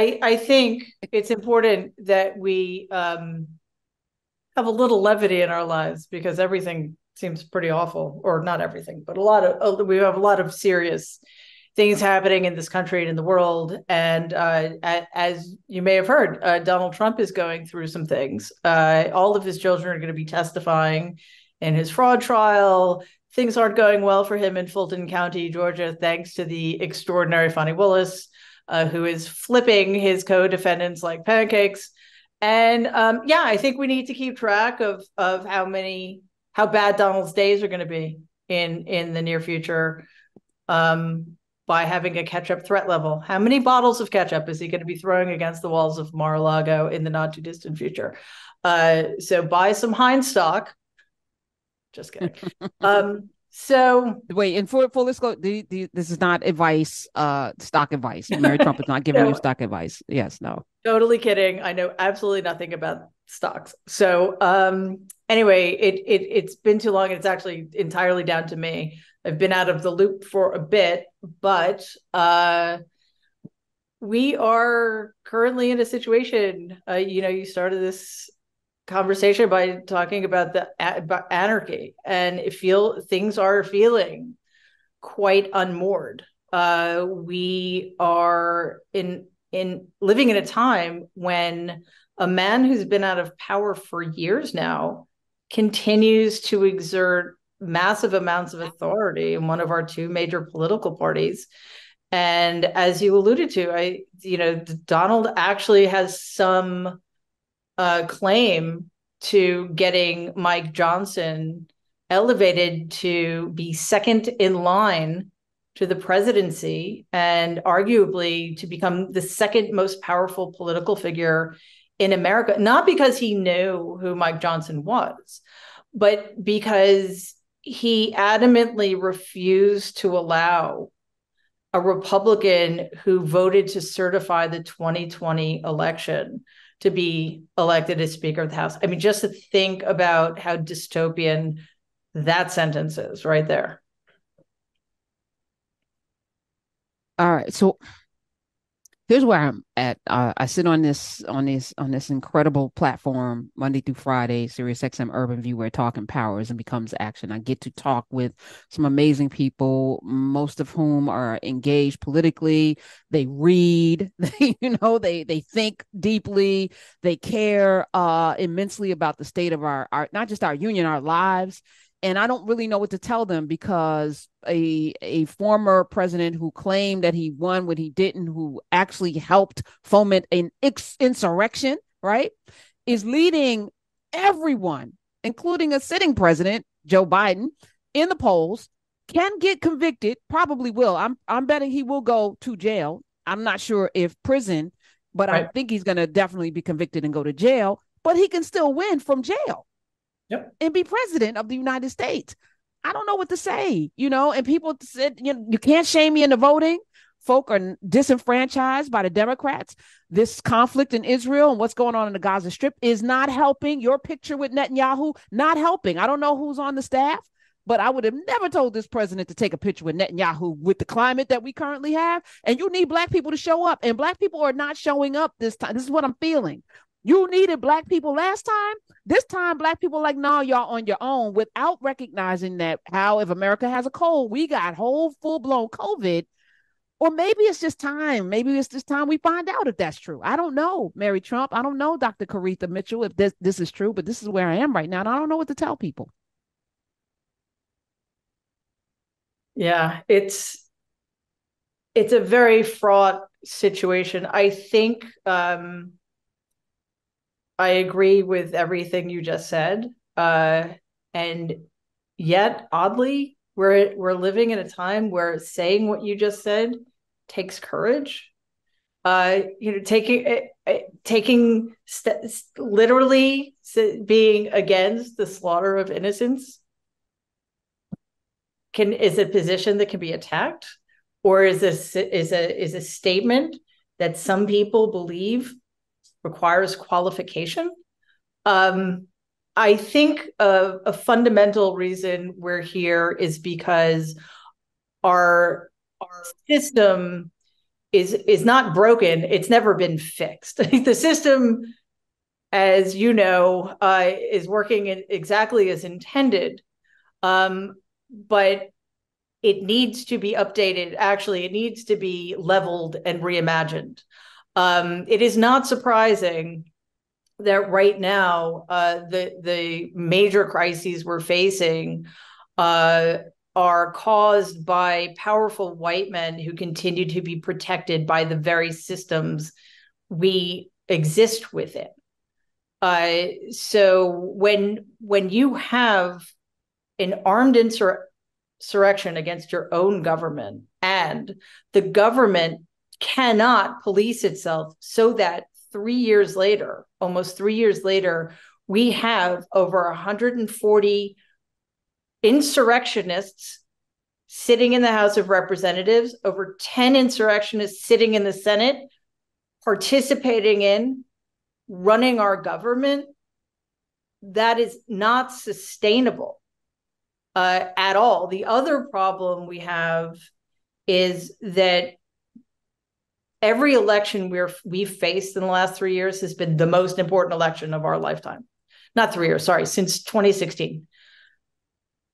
I I think it's important that we um, have a little levity in our lives because everything seems pretty awful, or not everything, but a lot of we have a lot of serious things happening in this country and in the world. And uh, as you may have heard, uh, Donald Trump is going through some things. Uh, all of his children are going to be testifying in his fraud trial. Things aren't going well for him in Fulton County, Georgia, thanks to the extraordinary Fani Willis, uh, who is flipping his co-defendants like pancakes. And um, yeah, I think we need to keep track of of how many how bad Donald's days are going to be in in the near future. Um, by having a ketchup threat level. How many bottles of ketchup is he going to be throwing against the walls of Mar-a-Lago in the not too distant future? Uh, so buy some Heinz stock. Just kidding. um, so wait, and for full disclosure, the, the, this is not advice, uh, stock advice. Mary Trump is not giving no, you stock advice. Yes, no. Totally kidding. I know absolutely nothing about stocks. So um, anyway, it it it's been too long. It's actually entirely down to me. I've been out of the loop for a bit, but uh, we are currently in a situation. Uh, you know, you started this conversation by talking about the about anarchy, and feel things are feeling quite unmoored. Uh, we are in in living in a time when a man who's been out of power for years now continues to exert massive amounts of authority in one of our two major political parties. And as you alluded to, I, you know, Donald actually has some uh, claim to getting Mike Johnson elevated to be second in line to the presidency and arguably to become the second most powerful political figure in America, not because he knew who Mike Johnson was, but because he adamantly refused to allow a Republican who voted to certify the 2020 election to be elected as Speaker of the House. I mean, just to think about how dystopian that sentence is right there. All right. So here's where I'm at. Uh, I sit on this on this on this incredible platform Monday through Friday, Sirius XM Urban View, where talk empowers and becomes action. I get to talk with some amazing people, most of whom are engaged politically. They read, they, you know, they they think deeply, they care uh, immensely about the state of our our not just our union, our lives and I don't really know what to tell them because a a former president who claimed that he won when he didn't, who actually helped foment an insurrection, right, is leading everyone, including a sitting president Joe Biden, in the polls. Can get convicted, probably will. I'm I'm betting he will go to jail. I'm not sure if prison, but right. I think he's going to definitely be convicted and go to jail. But he can still win from jail yep. and be president of the United States. I don't know what to say, you know. And people said, you know, you can't shame me into voting. Folk are disenfranchised by the Democrats. This conflict in Israel and what's going on in the Gaza Strip is not helping. Your picture with Netanyahu, not helping. I don't know who's on the staff, but I would have never told this president to take a picture with Netanyahu with the climate that we currently have. And you need black people to show up. And black people are not showing up this time. This is what I'm feeling. You needed black people last time. This time, black people like, no, y'all on your own without recognizing that how if America has a cold, we got whole full blown COVID. Or maybe it's just time. Maybe it's just time we find out if that's true. I don't know, Mary Trump. I don't know, Dr. Koritha Mitchell, if this, this is true, but this is where I am right now. And I don't know what to tell people. Yeah, it's it's a very fraught situation. I think um I agree with everything you just said. Uh, and yet, oddly, we're we're living in a time where saying what you just said takes courage. Uh, you know, taking eh, taking st- literally being against the slaughter of innocents can is a position that can be attacked, or is this is a is a statement that some people believe requires qualification. Um, I think a, a, fundamental reason we're here is because our our system is is not broken. It's never been fixed. the system, as you know, uh, is working exactly as intended, um, but it needs to be updated. Actually, it needs to be leveled and reimagined. Um, it is not surprising that right now uh, the the major crises we're facing uh, are caused by powerful white men who continue to be protected by the very systems we exist within. Uh, so when when you have an armed insur- insurrection against your own government and the government cannot police itself so that three years later, almost three years later, we have over 140 insurrectionists sitting in the House of Representatives, over 10 insurrectionists sitting in the Senate, participating in running our government. That is not sustainable uh, at all. The other problem we have is that every election we're we've faced in the last three years has been the most important election of our lifetime. Not three years, sorry, since 2016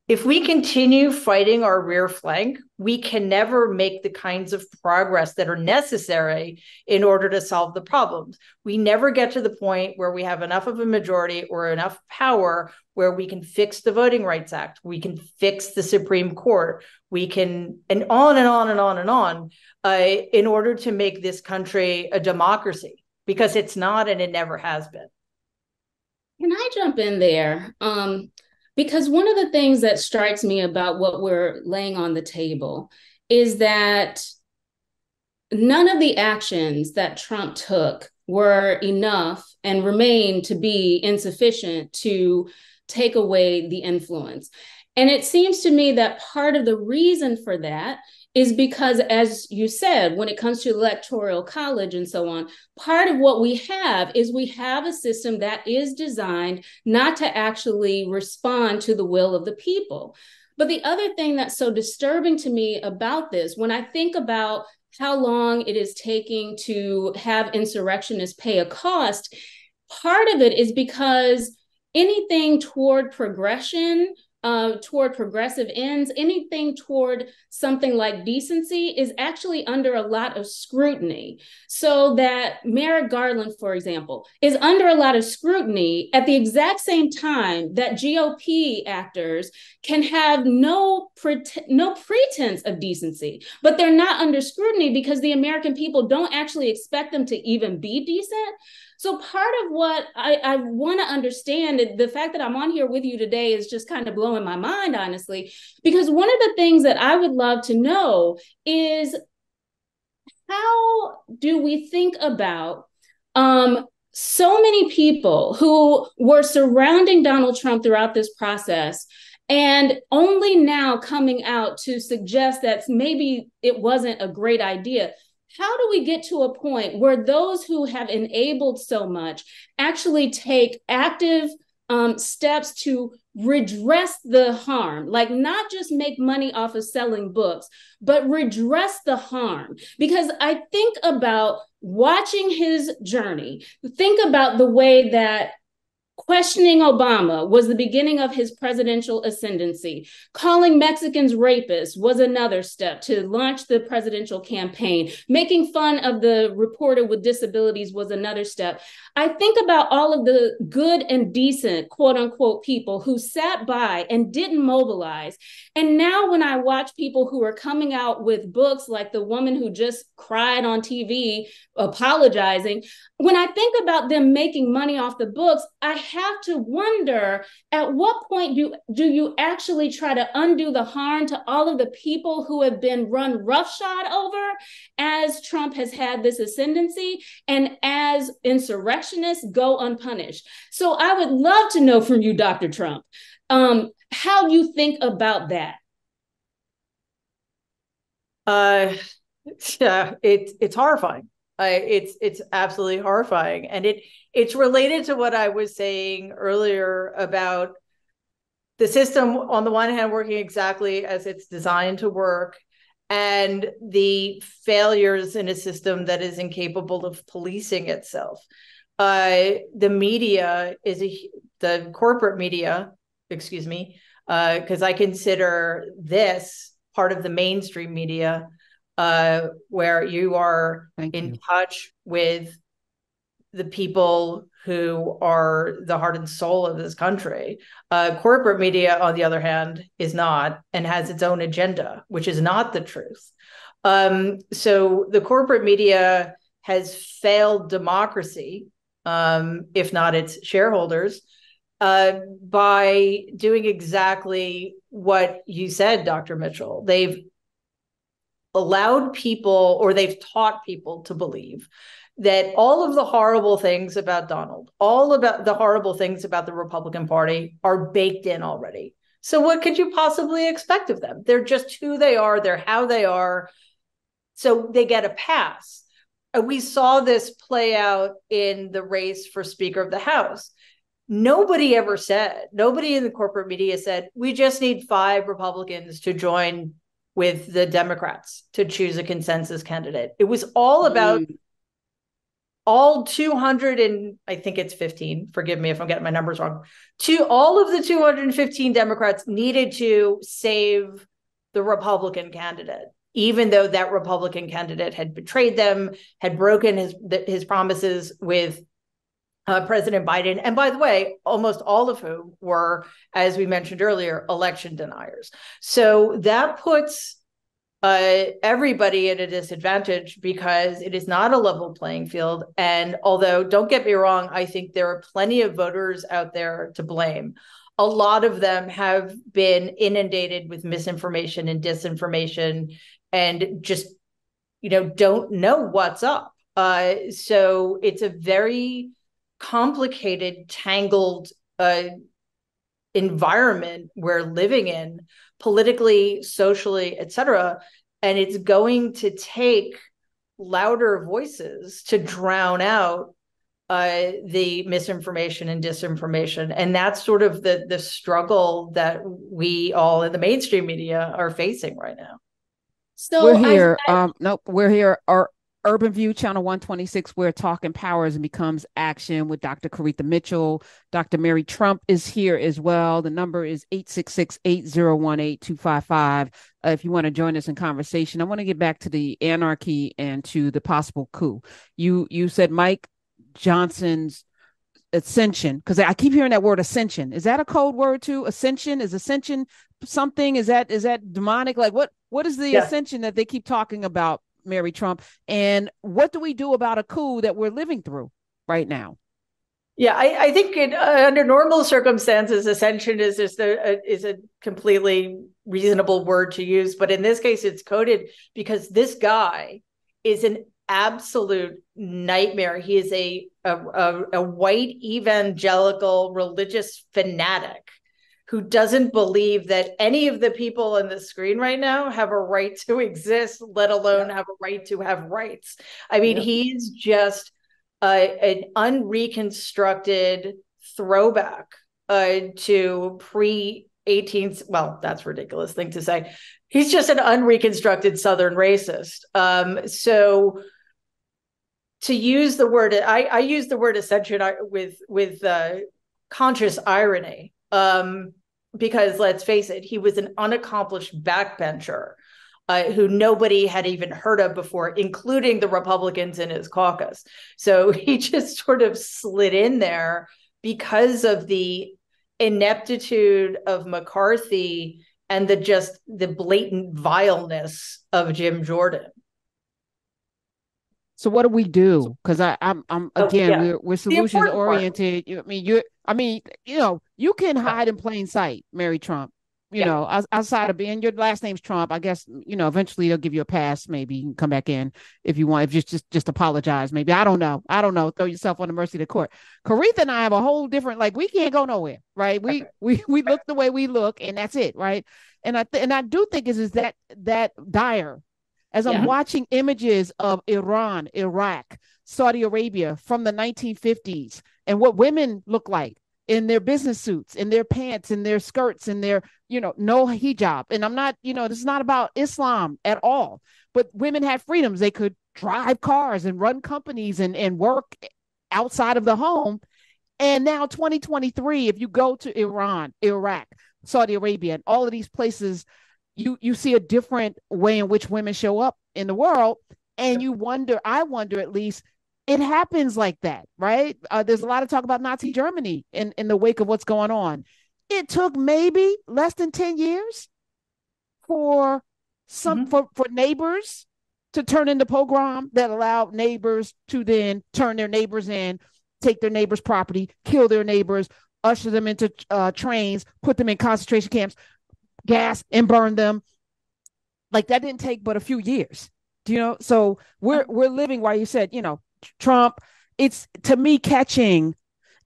if we continue fighting our rear flank, we can never make the kinds of progress that are necessary in order to solve the problems. We never get to the point where we have enough of a majority or enough power where we can fix the Voting Rights Act, we can fix the Supreme Court, we can, and on and on and on and on, uh, in order to make this country a democracy, because it's not and it never has been. Can I jump in there? Um, because one of the things that strikes me about what we're laying on the table is that none of the actions that Trump took were enough and remain to be insufficient to take away the influence. And it seems to me that part of the reason for that is because, as you said, when it comes to electoral college and so on, part of what we have is we have a system that is designed not to actually respond to the will of the people. But the other thing that's so disturbing to me about this, when I think about how long it is taking to have insurrectionists pay a cost, part of it is because anything toward progression uh, toward progressive ends, anything toward something like decency is actually under a lot of scrutiny. So that Merrick Garland, for example, is under a lot of scrutiny at the exact same time that GOP actors can have no, no pretense of decency, but they're not under scrutiny because the American people don't actually expect them to even be decent. So part of what I, I want to understand, the fact that I'm on here with you today is just kind of blowing my mind, honestly, because one of the things that I would love to know is how do we think about um, so many people who were surrounding Donald Trump throughout this process and only now coming out to suggest that maybe it wasn't a great idea how do we get to a point where those who have enabled so much actually take active um, steps to redress the harm, like not just make money off of selling books, but redress the harm. Because I think about watching his journey, think about the way that Questioning Obama was the beginning of his presidential ascendancy. Calling Mexicans rapists was another step to launch the presidential campaign. Making fun of the reporter with disabilities was another step. I think about all of the good and decent, quote unquote, people who sat by and didn't mobilize. And now, when I watch people who are coming out with books like the woman who just cried on TV apologizing, when I think about them making money off the books, I have to wonder at what point do, do you actually try to undo the harm to all of the people who have been run roughshod over as Trump has had this ascendancy and as insurrectionists go unpunished. So I would love to know from you, Dr. Trump, um, how you think about that. Uh, yeah, it's it's horrifying. Uh, it's it's absolutely horrifying, and it it's related to what I was saying earlier about the system on the one hand working exactly as it's designed to work, and the failures in a system that is incapable of policing itself. Uh, the media is a, the corporate media, excuse me, because uh, I consider this part of the mainstream media, uh, where you are Thank in you. touch with the people who are the heart and soul of this country. Uh, corporate media, on the other hand, is not and has its own agenda, which is not the truth. Um, so the corporate media has failed democracy, um, if not its shareholders, uh, by doing exactly what you said, Dr. Mitchell. They've allowed people or they've taught people to believe that all of the horrible things about Donald, all about the horrible things about the Republican Party are baked in already. So what could you possibly expect of them? They're just who they are, they're how they are. So they get a pass. And we saw this play out in the race for Speaker of the House. Nobody ever said, nobody in the corporate media said, we just need five Republicans to join with the Democrats to choose a consensus candidate. It was all about mm all 200 and I think it's 15, forgive me if I'm getting my numbers wrong. To all of the 215 Democrats needed to save the Republican candidate, even though that Republican candidate had betrayed them, had broken his his promises with uh, President Biden. And by the way, almost all of whom were, as we mentioned earlier, election deniers. So that puts uh, everybody at a disadvantage because it is not a level playing field. And although, don't get me wrong, I think there are plenty of voters out there to blame. A lot of them have been inundated with misinformation and disinformation and just, you know, don't know what's up. Uh, so it's a very complicated, tangled uh, environment we're living in politically, socially, et cetera. And it's going to take louder voices to drown out uh, the misinformation and disinformation. And that's sort of the the struggle that we all in the mainstream media are facing right now. So we're here. I, I, um, nope, we're here. Our Urban View, Channel 126, where talk empowers and becomes action with Dr. Koritha Mitchell. Dr. Mary Trump is here as well. The number is 866 801 8255. Uh, if you want to join us in conversation, I want to get back to the anarchy and to the possible coup. You you said Mike Johnson's ascension because I keep hearing that word ascension. Is that a code word too? Ascension is ascension something? Is that is that demonic? Like what what is the yeah. ascension that they keep talking about Mary Trump. And what do we do about a coup that we're living through right now? Yeah, I, I think it, uh, under normal circumstances, ascension is just a, a, is a completely reasonable word to use. But in this case, it's coded because this guy is an absolute nightmare. He is a a, a, a white evangelical religious fanatic who doesn't believe that any of the people on the screen right now have a right to exist, let alone have a right to have rights. I mean, he's just uh, an unreconstructed throwback uh, to pre 18th. Well, that's ridiculous thing to say. He's just an unreconstructed Southern racist. Um, so to use the word, I, I use the word ascension uh, with with uh, conscious irony um, because let's face it, he was an unaccomplished backbencher uh, who nobody had even heard of before, including the Republicans in his caucus. So he just sort of slid in there because of the ineptitude of McCarthy and the just the blatant vileness of Jim Jordan. So what do we do? Because I, I'm, I'm oh, again, oh, yeah. we're we're solutions oriented. I mean, you, I mean, you know, you can hide in plain sight, Mary Trump. You yeah. know, outside of being your last name's Trump, I guess you know. Eventually, they'll give you a pass. Maybe you can come back in if you want. If you just just just apologize, maybe I don't know. I don't know. Throw yourself on the mercy of the court. Koritha and I have a whole different. Like we can't go nowhere, right? We we we look the way we look, and that's it, right? And I th- and I do think is is that that dire as I'm watching images of Iran, Iraq, Saudi Arabia from the 1950s and what women look like in their business suits, in their pants, in their skirts, in their, you know, no hijab. And I'm not, you know, this is not about Islam at all. But women had freedoms. They could drive cars and run companies and, and work outside of the home. And now 2023, if you go to Iran, Iraq, Saudi Arabia, and all of these places, you you see a different way in which women show up in the world. And you wonder, I wonder at least, it happens like that, right? Uh, there's a lot of talk about Nazi Germany in, in the wake of what's going on. It took maybe less than 10 years for some mm-hmm. for, for neighbors to turn into pogrom that allowed neighbors to then turn their neighbors in, take their neighbors' property, kill their neighbors, usher them into uh, trains, put them in concentration camps, gas and burn them. Like that didn't take but a few years. Do you know? So we're we're living while you said, you know, Trump, it's to me catching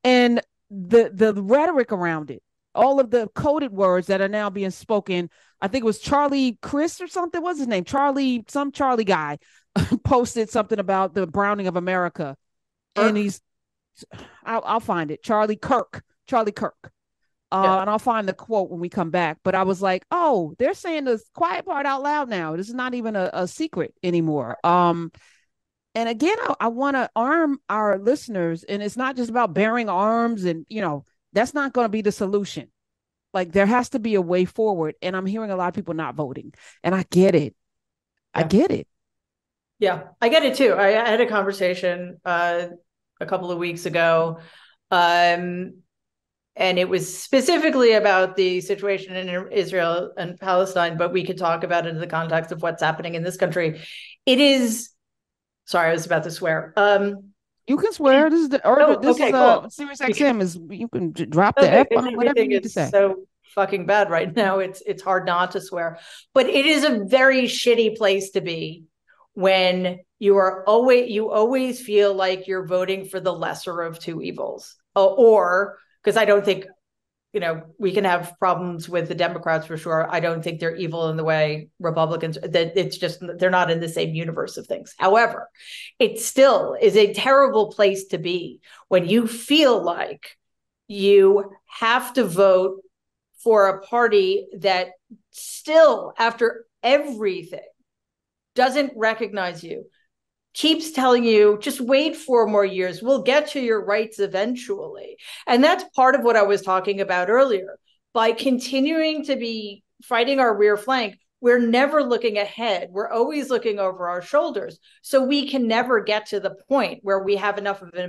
and the the rhetoric around it, all of the coded words that are now being spoken. I think it was Charlie Chris or something. What's his name? Charlie, some Charlie guy posted something about the browning of America. Kirk? And he's I'll, I'll find it. Charlie Kirk. Charlie Kirk. Uh, yeah. and I'll find the quote when we come back. But I was like, oh, they're saying the quiet part out loud now. This is not even a, a secret anymore. Um, and again, I, I want to arm our listeners, and it's not just about bearing arms, and you know, that's not going to be the solution. Like there has to be a way forward, and I'm hearing a lot of people not voting, and I get it. Yeah. I get it. Yeah, I get it too. I, I had a conversation uh, a couple of weeks ago, um, and it was specifically about the situation in Israel and Palestine, but we could talk about it in the context of what's happening in this country. It is Sorry, I was about to swear. Um, you can swear. This is the or oh, this okay, is uh, cool. Sirius XM is you can drop the okay, F whatever you need to say. So fucking bad right now. It's it's hard not to swear, but it is a very shitty place to be when you are always you always feel like you're voting for the lesser of two evils, or because I don't think you know, we can have problems with the Democrats for sure. I don't think they're evil in the way Republicans that it's just they're not in the same universe of things. However, it still is a terrible place to be when you feel like you have to vote for a party that still after everything doesn't recognize you keeps telling you just wait four more years. We'll get to your rights eventually. And that's part of what i was talking about earlier. By continuing to be fighting our rear flank we're never looking ahead. We're always looking over our shoulders. So we can never get to the point where we have enough of a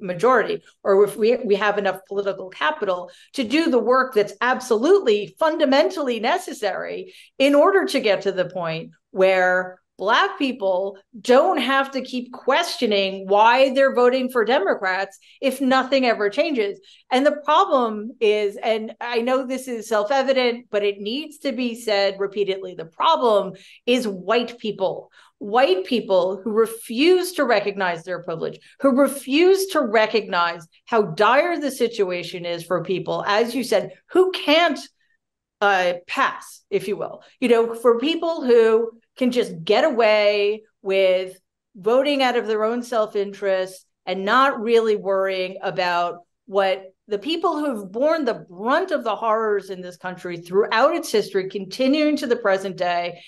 majority or if we, we have enough political capital to do the work that's absolutely fundamentally necessary in order to get to the point where Black people don't have to keep questioning why they're voting for Democrats if nothing ever changes. And the problem is, and I know this is self evident, but it needs to be said repeatedly the problem is white people. White people who refuse to recognize their privilege, who refuse to recognize how dire the situation is for people, as you said, who can't uh, pass, if you will. You know, for people who can just get away with voting out of their own self interest and not really worrying about what the people who've borne the brunt of the horrors in this country throughout its history, continuing to the present day,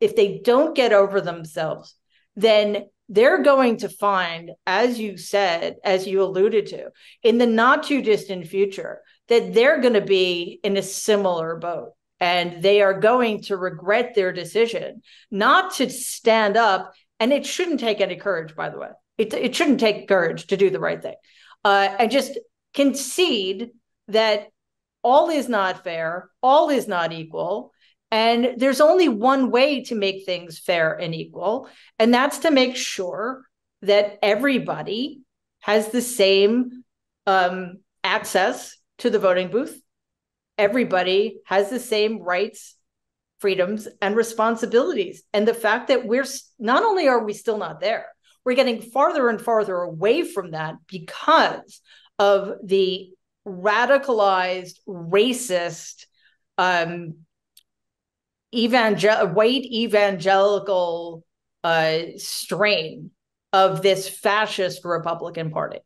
if they don't get over themselves, then they're going to find, as you said, as you alluded to, in the not too distant future, that they're going to be in a similar boat and they are going to regret their decision not to stand up. And it shouldn't take any courage, by the way. It, it shouldn't take courage to do the right thing uh, and just concede that all is not fair, all is not equal. And there's only one way to make things fair and equal, and that's to make sure that everybody has the same um, access to the voting booth everybody has the same rights freedoms and responsibilities. And the fact that we're not only are we still not there we're getting farther and farther away from that because of the radicalized racist um evangel white evangelical uh strain of this fascist republican party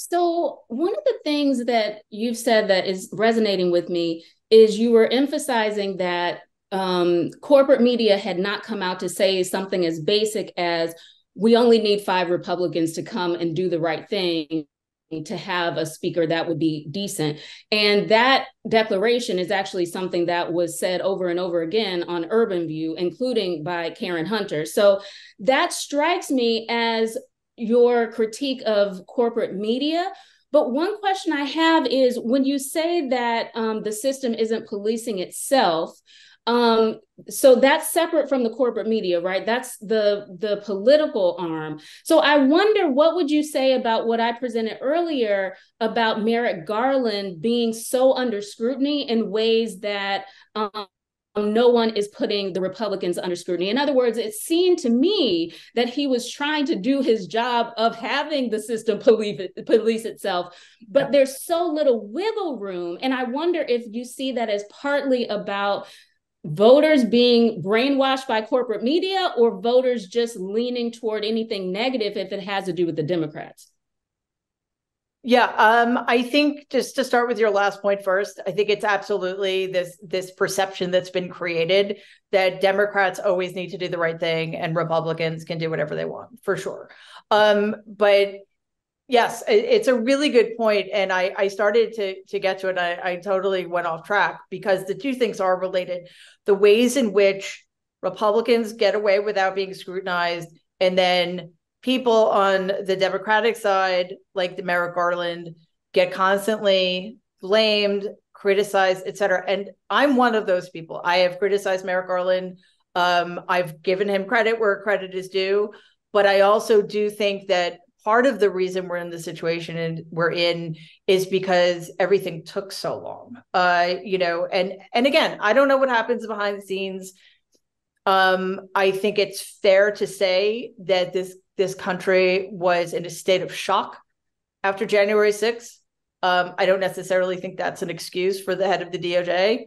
So, one of the things that you've said that is resonating with me is you were emphasizing that um, corporate media had not come out to say something as basic as we only need five Republicans to come and do the right thing to have a speaker that would be decent. And that declaration is actually something that was said over and over again on Urban View, including by Karen Hunter. So that strikes me as your critique of corporate media. But one question I have is when you say that um, the system isn't policing itself, um, so that's separate from the corporate media, right? That's the the political arm. So I wonder what would you say about what I presented earlier about Merrick Garland being so under scrutiny in ways that um, no one is putting the Republicans under scrutiny. In other words, it seemed to me that he was trying to do his job of having the system police, police itself, but there's so little wiggle room. And I wonder if you see that as partly about voters being brainwashed by corporate media or voters just leaning toward anything negative if it has to do with the Democrats? Yeah, um, I think just to start with your last point first, I think it's absolutely this this perception that's been created that Democrats always need to do the right thing and Republicans can do whatever they want, for sure. Um, but Yes, it's a really good point, and I, I started to to get to it. I, I totally went off track because the two things are related: the ways in which Republicans get away without being scrutinized, and then people on the Democratic side, like the Merrick Garland, get constantly blamed, criticized, et cetera. And I'm one of those people. I have criticized Merrick Garland. Um, I've given him credit where credit is due, but I also do think that part of the reason we're in the situation and we're in is because everything took so long uh you know and and again i don't know what happens behind the scenes um i think it's fair to say that this this country was in a state of shock after january 6th um i don't necessarily think that's an excuse for the head of the doj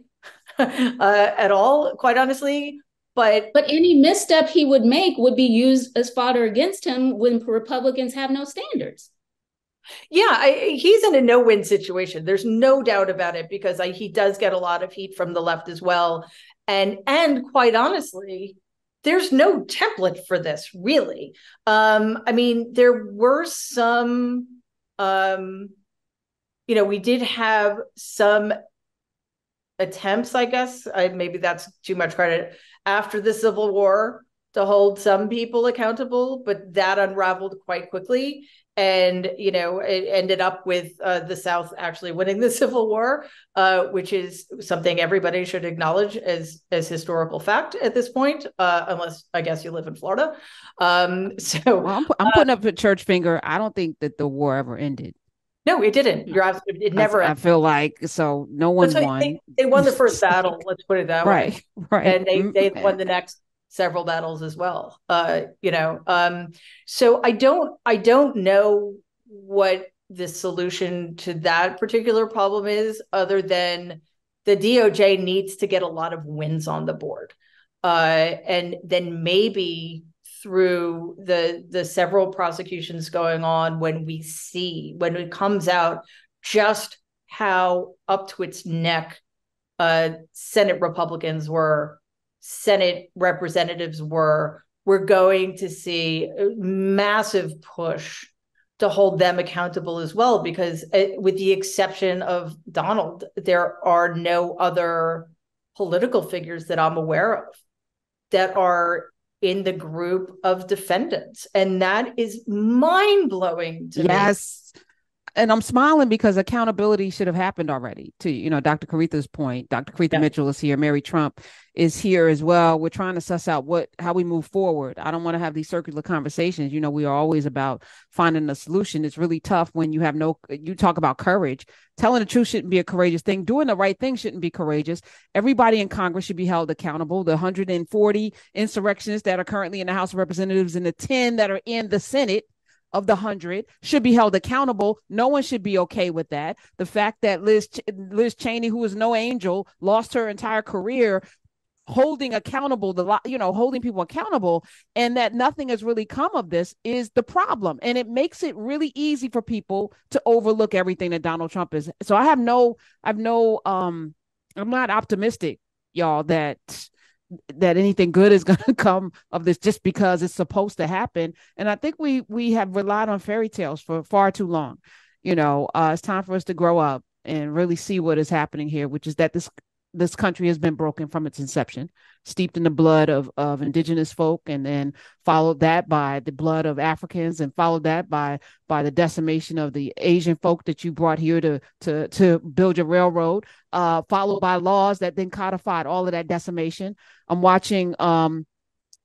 uh, at all quite honestly but but any misstep he would make would be used as fodder against him when Republicans have no standards. Yeah, I, he's in a no-win situation. There's no doubt about it because I, he does get a lot of heat from the left as well, and and quite honestly, there's no template for this really. Um, I mean, there were some, um, you know, we did have some attempts, I guess. I, maybe that's too much credit after the Civil War to hold some people accountable, but that unraveled quite quickly. And, you know, it ended up with uh, the South actually winning the Civil War, uh, which is something everybody should acknowledge as, as historical fact at this point, uh, unless I guess you live in Florida. Um, so well, I'm, I'm, putting up a church finger. I don't think that the war ever ended. No, it didn't. You're absolutely, it never. I, I feel like so no one won. They, they, won the first battle. Let's put it that right, way. Right, Right. And they they mm-hmm. won the next several battles as well. Uh, you know, um, so I don't I don't know what the solution to that particular problem is, other than the DOJ needs to get a lot of wins on the board, uh, and then maybe through the the several prosecutions going on when we see when it comes out just how up to its neck uh, Senate Republicans were, Senate representatives were, we're going to see a massive push to hold them accountable as well, because it, uh, with the exception of Donald, there are no other political figures that I'm aware of that are in the group of defendants. And that is mind blowing to yes. me. Yes and I'm smiling because accountability should have happened already. To you know, Dr. Koritha's point, Dr. Koritha yeah. Mitchell is here, Mary Trump is here as well. We're trying to suss out what how we move forward. I don't want to have these circular conversations. You know, we are always about finding a solution. It's really tough when you have no. You talk about courage. Telling the truth shouldn't be a courageous thing. Doing the right thing shouldn't be courageous. Everybody in Congress should be held accountable. The 140 insurrectionists that are currently in the House of Representatives and the 10 that are in the Senate of the 100 should be held accountable. No one should be okay with that. The fact that Liz Liz Cheney who is no angel lost her entire career holding accountable the you know holding people accountable and that nothing has really come of this is the problem and it makes it really easy for people to overlook everything that Donald Trump is so I have no I've no um I'm not optimistic y'all that that anything good is going to come of this just because it's supposed to happen. And i think we we have relied on fairy tales for far too long. You know uh, it's time for us to grow up and really see what is happening here which is that this this country has been broken from its inception, steeped in the blood of, of indigenous folk, and then followed that by the blood of Africans, and followed that by by the decimation of the Asian folk that you brought here to to to build your railroad, uh, followed by laws that then codified all of that decimation. I'm watching um,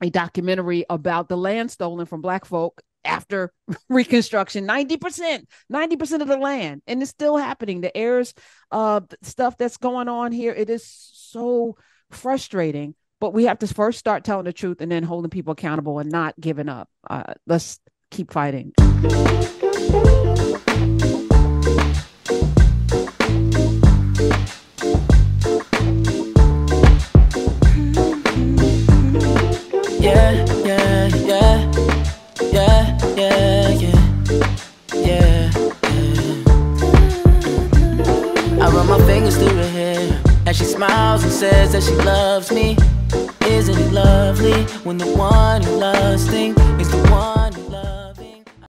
a documentary about the land stolen from Black folk after reconstruction 90% 90% of the land. And it's still happening. The heirs uh stuff that's going on here it is so frustrating. But we have to first start telling the truth and then holding people accountable and not giving up. Uh, let's keep fighting she smiles and says that she loves me. Isn't it lovely when the one you're lusting is the one?